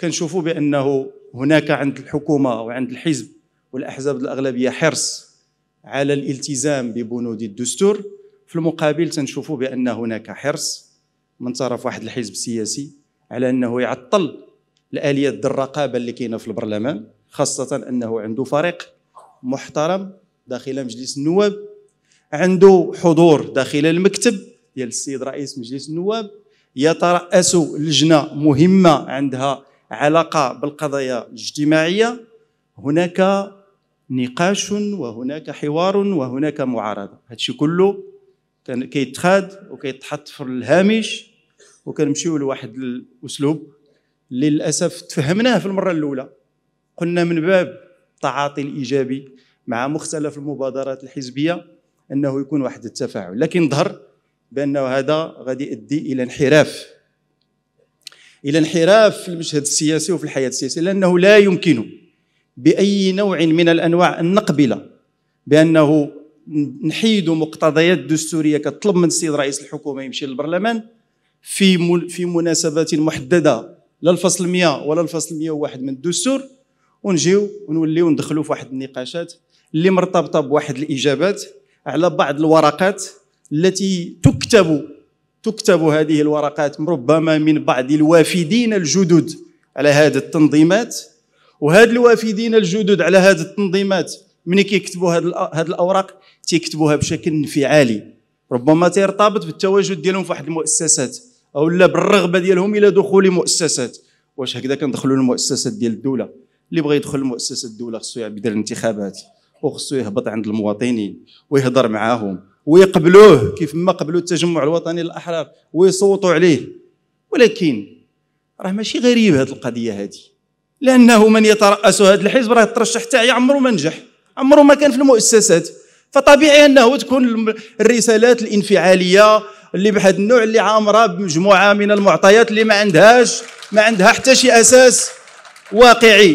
كنشوفوا بأنه هناك عند الحكومة وعند الحزب والأحزاب الأغلبية حرص على الالتزام ببنود الدستور. في المقابل تنشوفوا بأن هناك حرص من طرف واحد الحزب السياسي على أنه يعطل الاليات الرقابه اللي كاينة في البرلمان خاصة أنه عنده فريق محترم داخل مجلس النواب عنده حضور داخل المكتب ديال السيد رئيس مجلس النواب يترأس لجنة مهمة عندها علاقة بالقضايا الاجتماعية. هناك نقاش وهناك حوار وهناك معارضة. هادشي كله كان كيتخاد وكيتحط في الهامش وكنمشيو لواحد الأسلوب اللي للأسف تفهمناه في المرة الأولى. قلنا من باب التعاطي الايجابي مع مختلف المبادرات الحزبية أنه يكون واحد التفاعل لكن ظهر بأنه هذا غادي يؤدي إلى انحراف. إلى انحراف في المشهد السياسي وفي الحياة السياسية لأنه لا يمكن بأي نوع من الأنواع أن نقبل بأنه نحيد مقتضيات دستورية كتطلب من السيد رئيس الحكومة يمشي للبرلمان في في مناسبات محددة لا الفصل 100 ولا الفصل 101 من الدستور ونجيو ونوليو ندخلوا في واحد النقاشات اللي مرتبطة بواحد الإجابات على بعض الورقات التي تكتب تكتب هذه الورقات ربما من بعض الوافدين الجدد على هذه التنظيمات. وهاد الوافدين الجدد على هذه التنظيمات ملي كيكتبوا هذه الأوراق تيكتبوها بشكل انفعالي. ربما تيرتبط بالتواجد ديالهم في واحد المؤسسات أو لا بالرغبة ديالهم إلى دخول مؤسسات. واش هكذا كندخلوا للمؤسسات ديال الدولة؟ اللي بغى يدخل لمؤسسة الدولة خصو يدير الانتخابات وخصو يهبط عند المواطنين ويهضر معاهم. ويقبلوه كيف ما قبلوا التجمع الوطني للأحرار ويصوتوا عليه. ولكن راه ماشي غريب هذه القضية هذه لأنه من يترأس هذا الحزب راه ترشح تاعي عمره ما نجح. عمره ما كان في المؤسسات. فطبيعي أنه تكون الرسالات الانفعالية اللي بهذا النوع اللي عامرة بمجموعة من المعطيات اللي ما عندهاش ما عندها حتى شي أساس واقعي.